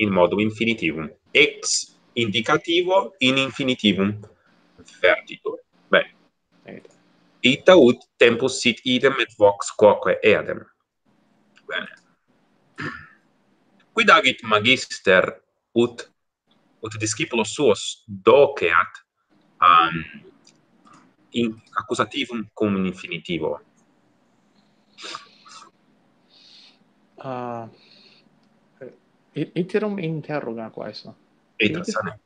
S1: In modum infinitivum. Ex indicativo in infinitivum vertitur. Bene.
S2: Et.
S1: Ita ut tempus sit idem et vox quoque eadem. Bene. Quid agit magister ut ut discipulos suos doceat um, in accusativum cum infinitivo.
S2: Uh, iterum interroga quaeso
S1: Etas, sane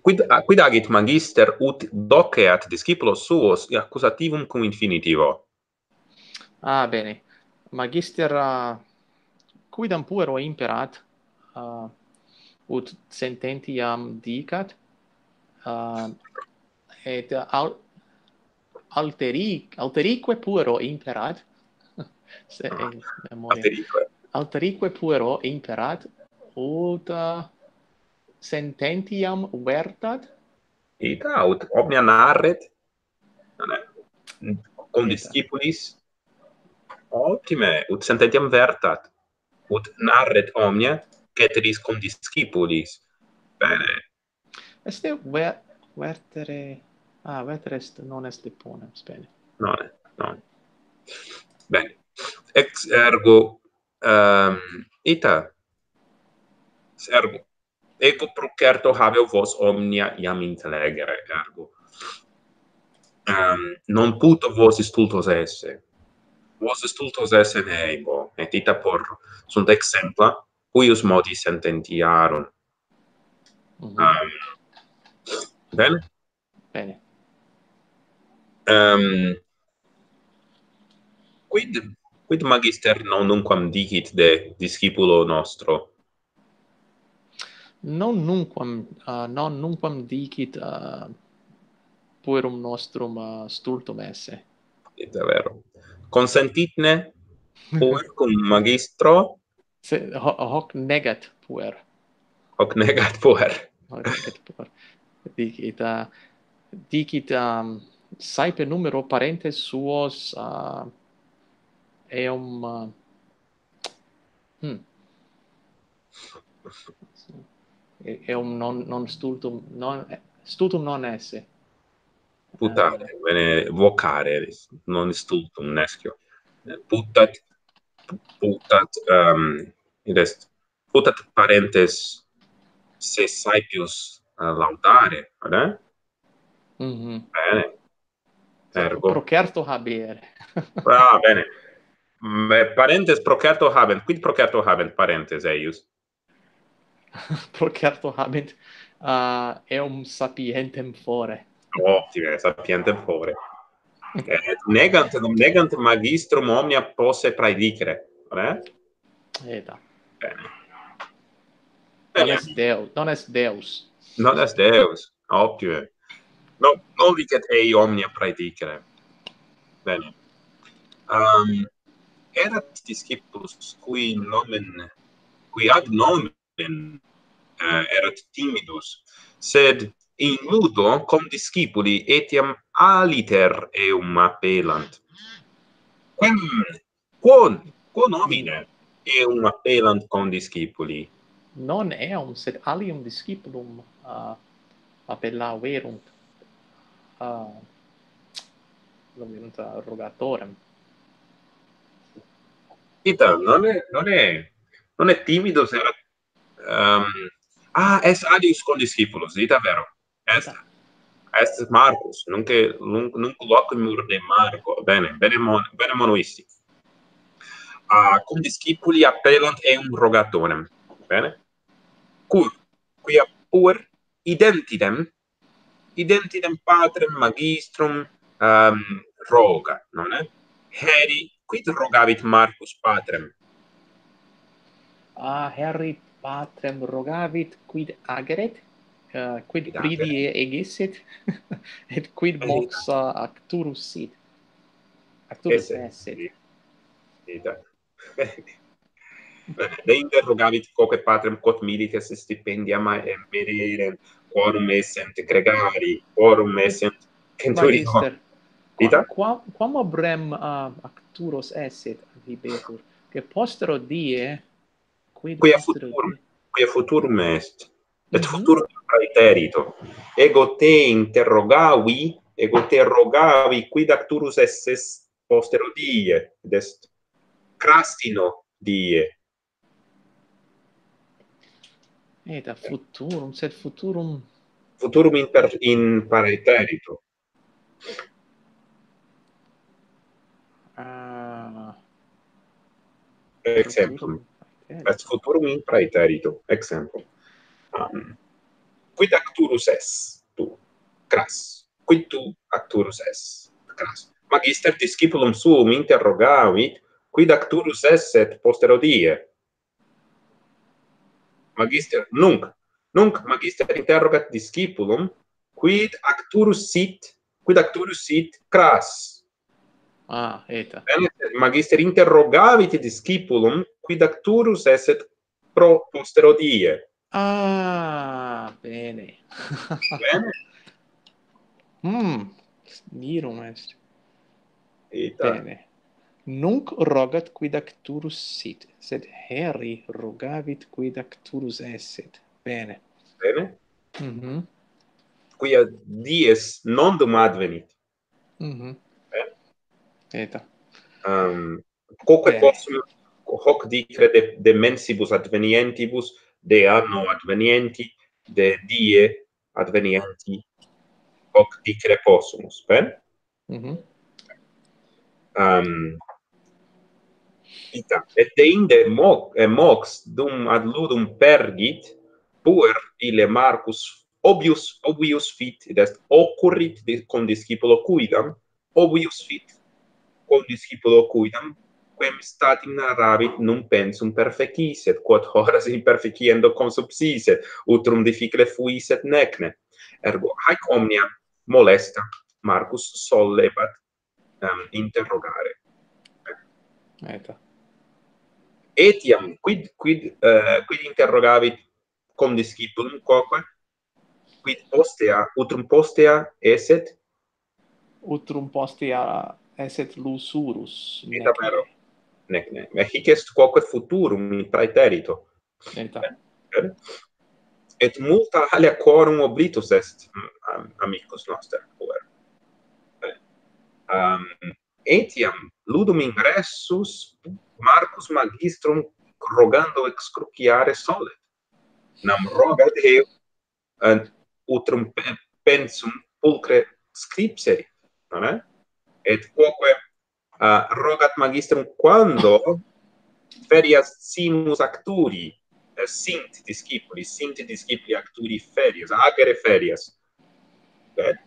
S1: Quid, ah, quid agit magister ut doceat discipulos suos accusativum cum infinitivo?
S2: Ah, bene. Magister ah, uh, quidam puero imperat uh, ut sententiam dicat uh, et uh, alteri alterique puero imperat se ah, in memoria.
S1: alterique.
S2: Alterique puero imperat ut uh, sententiam vertat?
S1: Ita ut omnia narret non discipulis optime ut sententiam vertat ut narret omnia ceteris condiscipulis bene.
S2: Este ver vertere Ah, Vetrest non est Lippones, bene.
S1: Non, non. Bene. Ex ergo um, ita ergo ego procerto habeo vos omnia iam intellegere ergo um, non puto vos stultos esse vos stultos esse ne ego et ita por sunt exempla cuius modi sententiarum
S2: mhm. mm ehm, -hmm.
S1: um, bene
S2: bene
S1: um, quid quid magister non nunquam dicit de discipulo nostro?
S2: Non nunquam uh, non nunquam dicit uh, puerum nostrum uh, stultum esse.
S1: Et vero. Consentitne puer cum magistro?
S2: Se, ho, hoc negat puer.
S1: Hoc negat puer.
S2: Hoc negat puer. Dicit uh, dicit um, sai numero parentes suos uh, eum uh, hm eum non non stultum non eh, stultum non esse
S1: putare uh, bene vocare non stultum nescio putat putat ehm, um id est putat parentes se saepius uh, eh, laudare, vale?
S2: Mhm.
S1: Mm Bene ergo.
S2: Procerto habere.
S1: Ah bene. Me parentes procerto habent. Quid procerto habent parentes eius?
S2: Procerto habent uh, eum sapientem fore.
S1: Ottime sapientem fore. Et negant non negant magistrum omnia posse praedicere ne
S2: eta
S1: bene.
S2: Non est Deus. Non est Deus.
S1: Non est Deus. Optime no, non dicet ei omnia praedicere. Bene. Um, erat discipulus cui nomen, cui ad nomen uh, erat timidus, sed in nudo cum discipuli etiam aliter eum appellant Quem, quon, quo nomine eum appellant cum discipuli?
S2: Non eum, sed alium discipulum ah, uh, appellaverunt a la violenza rogatore.
S1: Ita, non è, non è, non è timido se... Um, ah, es adius con discipulos, ita vero. Est, est Marcus, nunque, nunc, nunc locumur de Marco, bene, bene, mon, bene monuisti. Ah, cum discipuli appellant eum rogatorem, bene? Cur, quia pur identidem identidem patrem magistrum um, roga, non è? Heri, quid rogavit Marcus patrem?
S2: Ah, Heri patrem rogavit, quid ageret, uh, quid, quid pridi egessit, et quid moxa acturus sit. Acturus esset.
S1: Ida. Bene, interrogavit quoque patrem quod milites stipendiam mererem, quorum essent gregari, quorum essent
S2: centurion. Ita? Quam, quam obrem uh, acturos esset, vibetur, che postero die,
S1: quid quia futurum, die? quia futurum est, et mm -hmm. futurum praeterito. Ego te interrogavi, ego te rogavi, quid acturus esses postero die, ed est crastino die,
S2: Eta futurum, sed futurum...
S1: Futurum in, per, in pariterito.
S2: Ah.
S1: Exemplum. Est futurum in praeterito, exemplum. Um, quid acturus es, tu, cras? Quid tu acturus es, cras? Magister discipulum suum interrogavit, quid acturus es et posterodie? magister nunc nunc magister interrogat discipulum quid acturus sit quid acturus sit cras?
S2: Ah eta.
S1: Magister interrogavit discipulum quid acturus esset pro postero die
S2: ah bene.
S1: Bene.
S2: Hm mirum est.
S1: Eta
S2: bene. Nunc rogat quid acturus sit, sed heri rogavit quid acturus esset. Bene.
S1: Bene?
S2: Mhm. Mm
S1: Quia dies nondum advenit.
S2: Mhm. Mm Bene? Eta.
S1: Um, quoque possum hoc dicere de, de mensibus advenientibus, de anno advenienti, de die advenienti, hoc dicere possumus. Bene?
S2: Mhm. Mm
S1: um, ita, et de inde moc e mox dum ad ludum pergit puer ile Marcus obvius obvius fit id est occurrit de condiscipulo cuidam obvius fit condiscipulo cuidam quem statim in num pensum perfecisset quod horas imperfeciendo consubsiset utrum difficile fuiset necne ergo haec omnia molesta Marcus sollebat um, interrogare.
S2: Eta
S1: etiam quid quid uh, quid interrogavit condiscitum quoque? Quid postea utrum postea eset?
S2: Utrum postea eset lusurus
S1: et apero nec ne nec hic est quoque futurum praeterito
S2: Eta. Eh?
S1: et multa alia corum oblitus est amicus noster puer um, etiam eh, ludum ingressus Marcus magistrum rogando excruciare solet. Nam rogat heu ad utrum pensum pulcre scripseri, non è? Et quoque uh, rogat magistrum quando ferias simus acturi, eh, uh, sint discipuli, sint discipuli acturi ferias, agere ferias. Bene.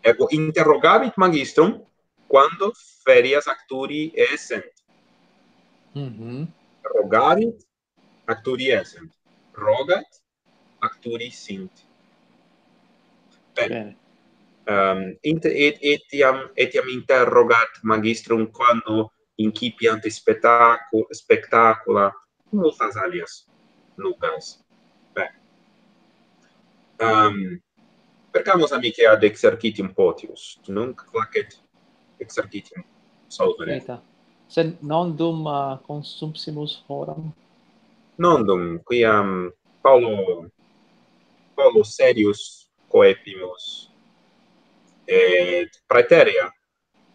S1: Ego interrogavit magistrum quando ferias acturi essent.
S2: Mhm.
S1: Rogavit acturi essent. Rogat acturi sint. Bene. Bene. Ehm, um, inter, et, etiam, etiam interrogat magistrum quando incipiant spectacu, spectacula multas alias nucas. Bene. Um, percamus amici ad exercitium potius, nunc placet exergitim solvere.
S2: Eta. Sed non dum uh, consumpsimus horam?
S1: Non dum, quiam Paulo, Paulo serius coepimus et praeterea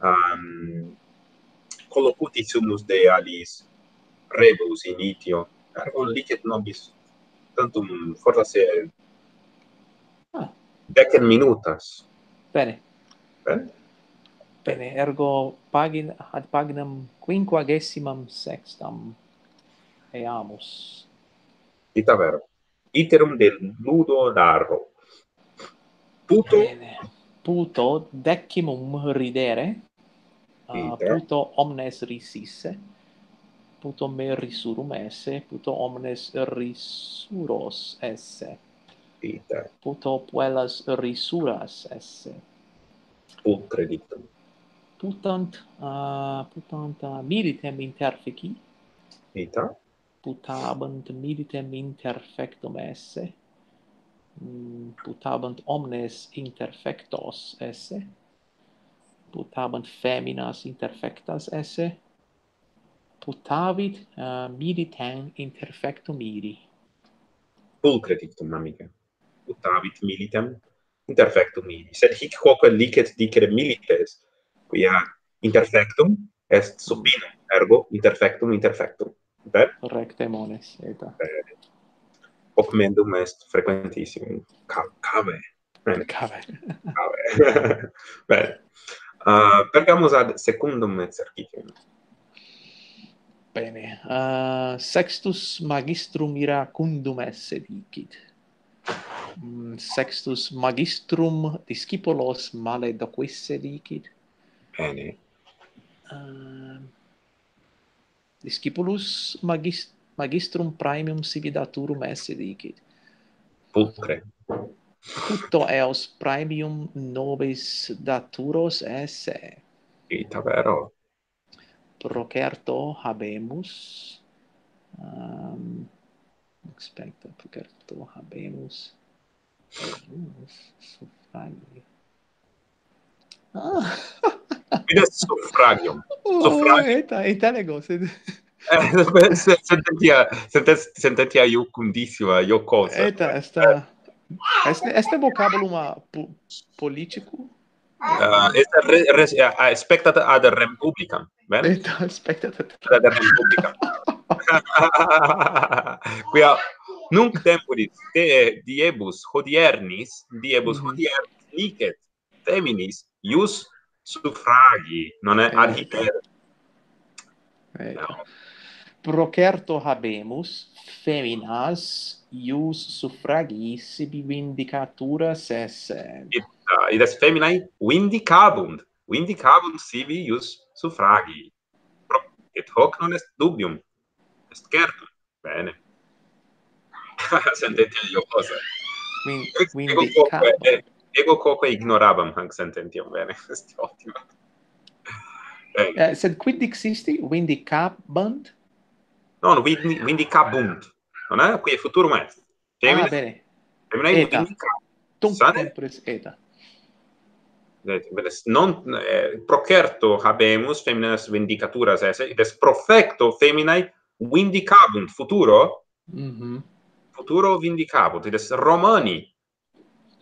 S1: um, collocuti sumus de alis rebus in itio. Ergo licet nobis tantum fortasse ah. decen minutas.
S2: Bene.
S1: Bene.
S2: Bene, ergo pagin ad paginam quinquagesimam sextam eamus.
S1: Ita vero. Iterum del nudo d'arro. Puto
S2: Bene. puto decimum ridere. Uh, puto omnes risisse. Puto me risurum esse, puto omnes risuros esse.
S1: Ita.
S2: Puto puellas risuras esse.
S1: Put dictum
S2: putant uh, putant militem interfici
S1: ita
S2: putabant militem interfectum esse. Mm, putabant omnes interfectos esse. Putabant feminas interfectas esse. Putavit uh, militem interfectum iri.
S1: Pulcre dictum amica. Putavit militem interfectum iri. Sed hic quoque licet dicere milites quia interfectum est sub binum, ergo interfectum interfectum. Per?
S2: Recte mones, eta.
S1: Hoc mendum est frequentissimum. Ca
S2: cave. Bene. Cave.
S1: cave. Bene. Uh, ah, pergamus ad secundum exercitium.
S2: Bene. Uh, sextus magistrum iracundum esse dicit. Mm, sextus magistrum discipulos male doquisse dicit
S1: Ene.
S2: Uh, ehm, discipulus magist magistrum praemium civitaturum esse dicit.
S1: Pulcre.
S2: Tutto eos praemium nobis daturos esse.
S1: Ita vero.
S2: Procerto habemus. Ehm, um, expecta, procerto habemus. Habemus, suffragio. Ah!
S1: Vidas suffragium.
S2: Oh,
S1: suffragium.
S2: Eta, eta lego, sed...
S1: Eh, sententia, sententia io cundissima, io cosa.
S2: Eta, eh, esta... Este, este vocabulum po politico?
S1: Uh, este re, res, uh, spectat ad republicam, ben?
S2: Eta, spectat ad
S1: rempublicam. Quia nunc temporis te diebus hodiernis, diebus
S2: mm-hmm.
S1: hodiernis, licet, feminis, ius suffragi, non è eh. ad
S2: Eh.
S1: Eh.
S2: No. Procerto habemus feminas ius suffragis vindicaturas esse.
S1: It, uh, ah, it feminae vindicabunt. Vindicabunt sibi ius suffragi. Pro, et hoc non est dubium. Est certum. Bene.
S2: Sentete
S1: io cosa.
S2: Vindicabunt.
S1: Eh. Ego quoque ignorabam hanc sententiam bene, esti ottimo.
S2: Eh, sed quid dixisti? Vindicabant?
S1: Non, vindi, vindicabunt. Non è? Qui futurum ah, est.
S2: Femine,
S1: ah,
S2: bene.
S1: Femine
S2: eta.
S1: Tum
S2: tempores eta.
S1: Non eh, procerto habemus feminas vindicaturas esse, des profecto feminae vindicabunt futuro.
S2: Mhm.
S1: Futuro vindicabunt, des Romani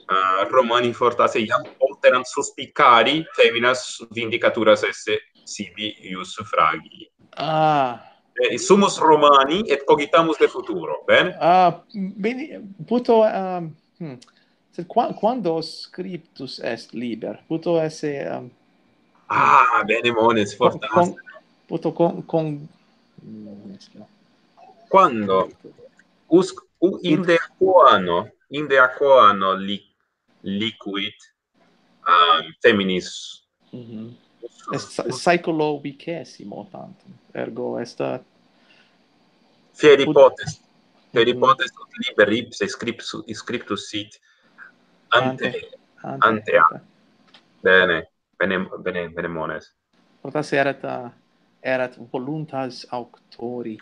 S1: uh, Romani fortas iam alteram suspicari feminas vindicaturas esse sibi ius fragi.
S2: Ah.
S1: Eh, sumus Romani et cogitamus de futuro, ben?
S2: Ah, bene, puto... Um, hmm. Sed qua, quando scriptus est liber, puto esse... Um,
S1: ah, bene, mones,
S2: fortas.
S1: Con,
S2: con, puto con... con...
S1: Quando? Usc, u, in de aquano, in de aquano li liquid um, feminis
S2: mm -hmm. Est psychologicesimo tantum, ergo est
S1: fieri potest, fieri
S2: mm -hmm.
S1: potest ut liber ipse scriptus, scriptus sit ante,
S2: ante,
S1: ante, ante. ante. Bene, bene, bene, bene mones.
S2: potas erat, uh, erat voluntas auctori.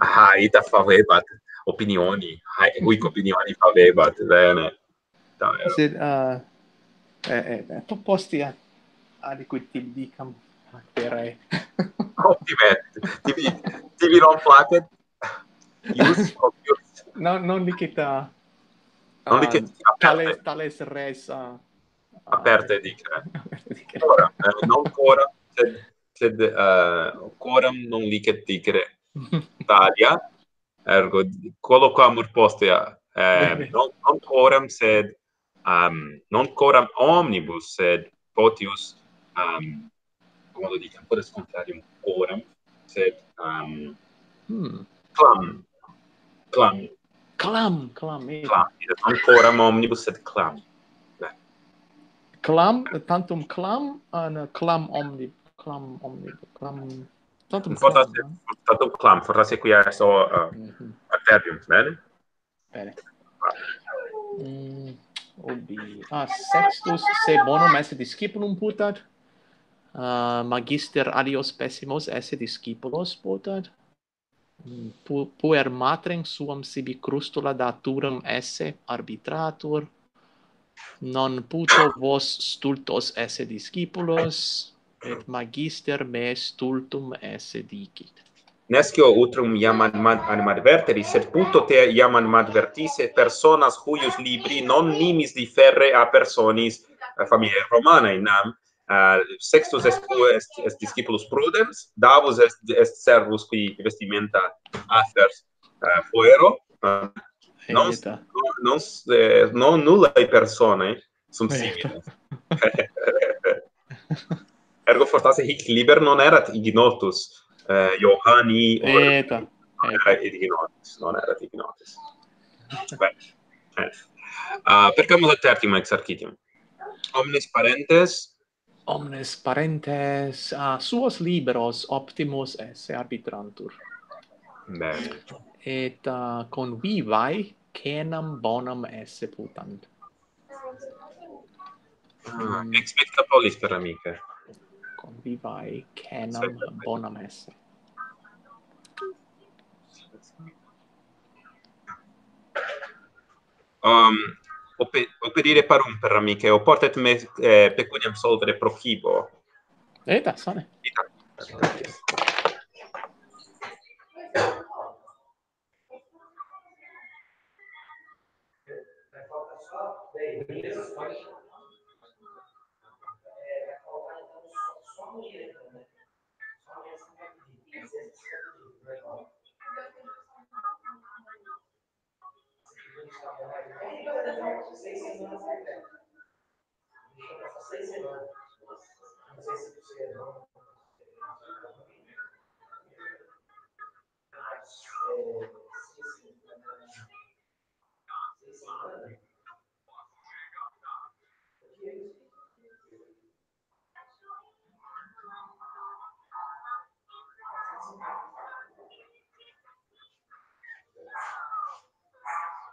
S1: Ah, ita favebat opinioni, haec opinioni favebat, bene. Davvero.
S2: Sed, uh, eh, eh, eh, posti a, aliquid dicam placere.
S1: Compliment. tibi, tibi non placet. Ius obius.
S2: No, non licit
S1: a... Uh,
S2: non licit
S1: aperte.
S2: Ah, tales, tales res. Uh,
S1: aperte dicere.
S2: Dicere.
S1: Ora, eh, non cora, sed, sed uh, coram non licet dicere. Talia, ergo, colloquamur postea, eh, non, non coram, sed um, non coram omnibus sed potius um, come lo dicam potes contrarium coram sed um,
S2: hmm.
S1: clam clam
S2: clam clam
S1: et. clam ancora omnibus sed clam
S2: clam tantum clam an clam omnibus clam omnibus clam tantum fortas
S1: clam, tantum clam fortasse qui so uh, mm -hmm. adverbium bene
S2: bene mm obi. Ah sextus se bonum esse discipulum putat. Uh, magister alios pessimos esse discipulos putat. Pu, puer matrem suam sibi crustula daturam esse arbitratur. Non puto vos stultos esse discipulos et magister me stultum esse dicit
S1: nescio utrum iam animadverteri, sed puto te iam advertise personas huius libri non nimis differre a personis uh, familiae Romanae, nam? Uh, sextus est, est, est discipulus prudens, davus est, est servus qui vestimenta afers uh, eh, fuero, uh, non, non, eh, non nullae personae sunt similes. Ergo fortasse hic liber non erat ignotus, eh, Johanni
S2: Eta.
S1: Eh, non era Epignotis non era Epignotis beh eh. Ah, uh, percamo del tertimo ex architium omnes parentes
S2: omnes parentes a uh, suos liberos optimus esse arbitrantur
S1: bene
S2: et uh, convivae canam bonam esse putant
S1: Ah, mm. expecta polis per amica.
S2: Con vivae cenam bonam esse.
S1: Um, operire parum per amiche o portet me eh, pecuniam solvere pro cibo.
S2: Eta, sane.
S1: Eta.
S2: Seis semanas seis semanas. Não sei se você é Seis semanas.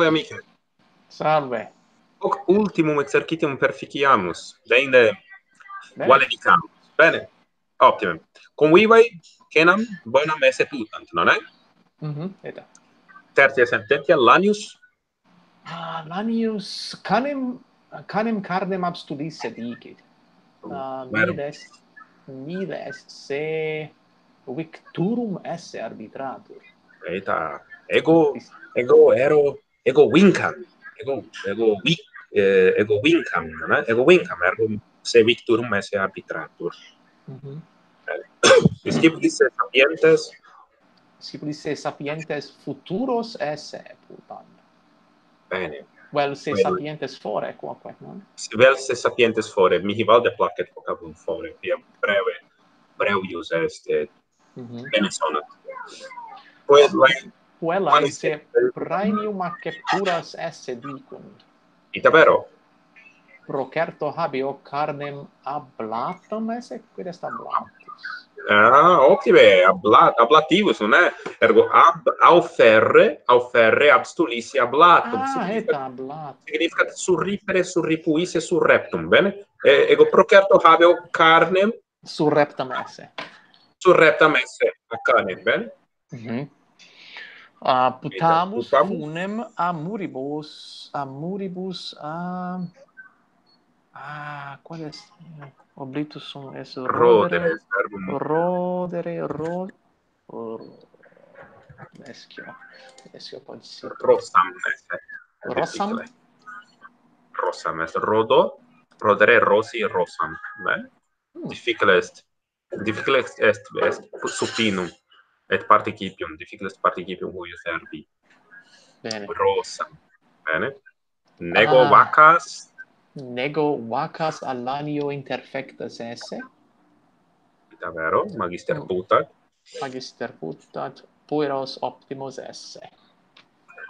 S1: Salve amiche.
S2: Salve.
S1: Hoc ultimum exercitium perficiamus, deinde vale dicamus. Bene. Optime. Convivae cenam bonam esse putant, non è?
S2: Mhm, mm eta.
S1: Tertia sententia Lanius.
S2: Ah, Lanius canem canem carnem abstudisse dicit. Oh, ah, uh, mides mides se victurum esse arbitratur.
S1: Eta ego ego ero ego wincam ego ego vi eh, ego wincam no ego wincam ergo se victurum esse arbitratur
S2: mm
S1: -hmm. dice sapientes
S2: sapientes dice sapientes futuros esse putant
S1: bene
S2: Well, se well, sapientes fore quoque, non?
S1: Vel se sapientes fore, mihi valde placet vocabum fore, via breve, brevius est, et mm -hmm. bene sonat. Pues, like,
S2: quella esse praenium ac puras esse dicunt.
S1: Ita vero?
S2: Procerto habeo carnem ablatam esse quid est ablatus.
S1: Ah, ottime, ablat ablativus, non è? Ergo, ab, auferre, auferre abstulisi ablatum.
S2: Ah, significa, et ablatum.
S1: Significa surripere, surripuisse, surreptum, bene? E, ego, procerto habeo carnem...
S2: Surreptam esse.
S1: Surreptam esse, a carnem, bene?
S2: Mm. Uh, putamus,
S1: putamus
S2: funem a muribus, a muribus, a... Ah, qual est Oblitus sum es
S1: rodere,
S2: rodere, rodere, or Eschio, eschio pod si...
S1: Rossam, esse.
S2: Rossam?
S1: Rossam est rodo, rodere rosi rossam. Beh,
S2: mm.
S1: difficile est, difficile est, est, est supinum et participium difficile participium huius verbi
S2: bene.
S1: Rosa. Bene. Nego
S2: ah.
S1: vacas.
S2: Nego vacas allanio interfectas esse.
S1: Davvero magister
S2: mm.
S1: putat.
S2: Magister putat pueros optimos esse.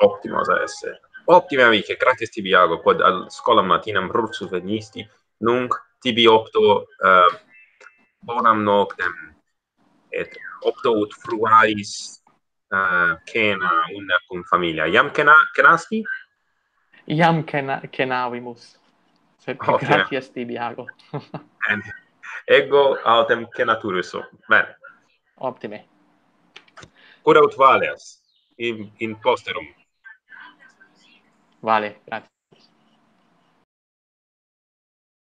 S1: Optimos esse. Optime amiche gratis tibi ago, quod al scolam matinam rursus venisti nunc tibi opto uh, bonam noctem et opto ut fruaris uh, cena una cum familia. Iam cena, cenasti?
S2: Iam Kena, Kenavimus. Se
S1: oh, okay.
S2: gratias tibi,
S1: Iago. Ego autem Kenaturiso. Bene.
S2: Optime.
S1: Curaut valeas in, in posterum.
S2: Vale, grazie.